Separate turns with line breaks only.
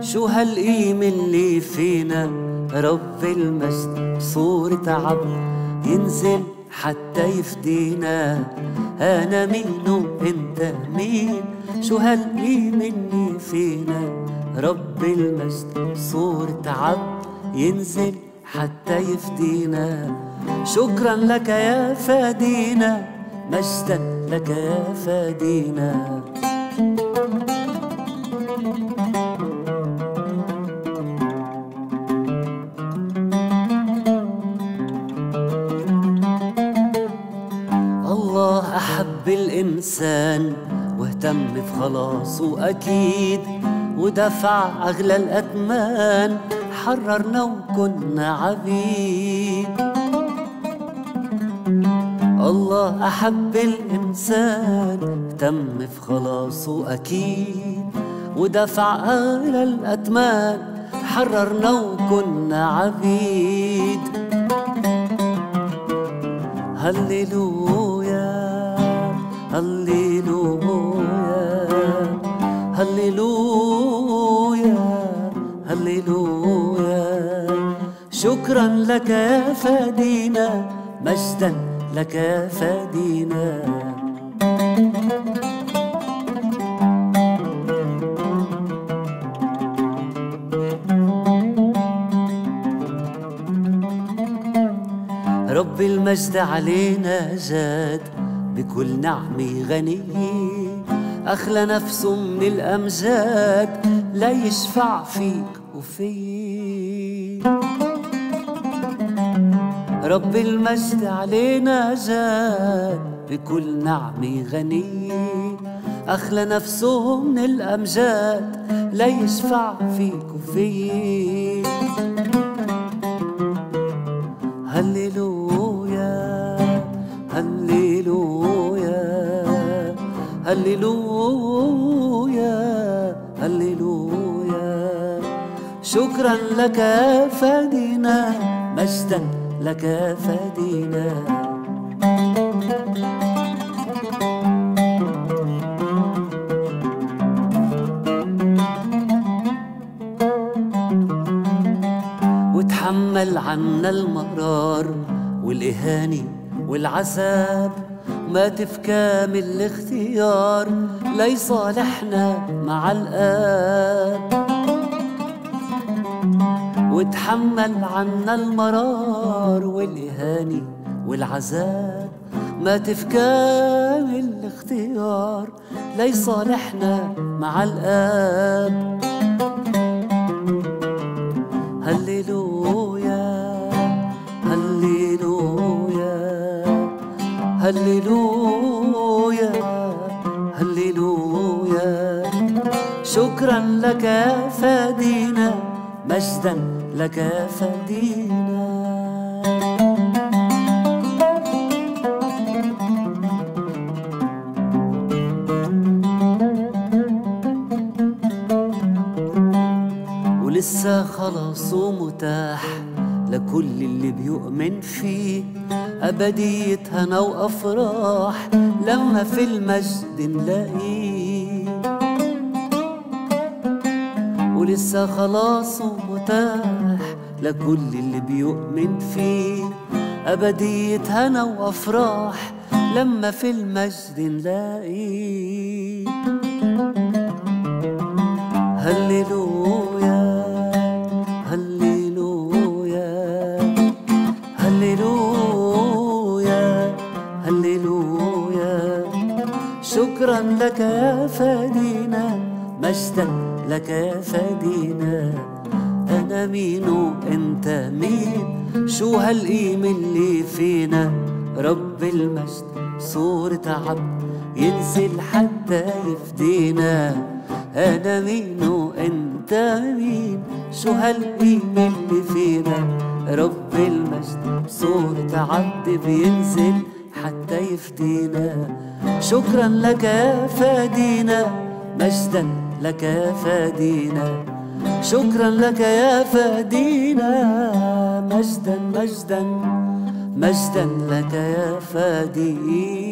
شو هالقيمة اللي فينا؟ رب المجد صورة عبد ينزل حتى يفدينا. أنا مين وأنت مين؟ شو هالقيمة اللي فينا؟ رب المجد صورة عبد ينزل حتى يفدينا. شكرا لك يا فادينا مجدا لك يا فادينا. الله أحب الإنسان واهتم بخلاصه أكيد ودفع أغلى الأثمان حررنا وكنا عبيد. الله أحب الإنسان اهتم في خلاصه أكيد ودفع أغلى الأثمان حررنا وكنا عبيد. هللويا هللويا هللويا هللويا. شكرا لك يا فادينا مجدا لك يا فادينا. رب المجد علينا جاد بكل نعمة غنية أخلى نفسه من الأمجاد لا يشفع فيك وفي. رب المجد علينا جاد بكل نعمة غنية أخلى نفسه من الأمجاد لا يشفع فيك وفي. هللويا هللويا هللويا شكرا لك يا مجدا لك يا وتحمل عنا المرار والإهانة والعذاب. مات في كامل الاختيار ليصالحنا مع الآب. وتحمل عنا المرار والإهانة والعذاب. مات في كامل الاختيار ليصالحنا مع الآب. شكرا لك يا فادينا مجدا لك يا فادينا. ولسه خلاصه متاح لكل اللي بيؤمن فيه. أبدية هنا وأفراح لما في المجد نلاقيه. ولسه خلاصه متاح لكل اللي بيؤمن فيه. أبدية هنا وأفراح لما في المجد نلاقيه. هللويا هللويا هللويا هللويا. شكرا لك يا فادينا مجدا. لك يا فادينا أنا مين؟ وأنت مين؟ شو هالقيمة اللي فينا؟ رب المجد صورة عبد ينزل حتى يفدينا. أنا مين؟ وأنت مين؟ شو هالقيمة اللي فينا؟ رب المجد صورة عبد بينزل حتى يفدينا. شكرا لك يا فادينا مجدا. لك يا فادينا. شكرا لك يا فادينا. مجدا مجدا مجدا لك يا فادينا.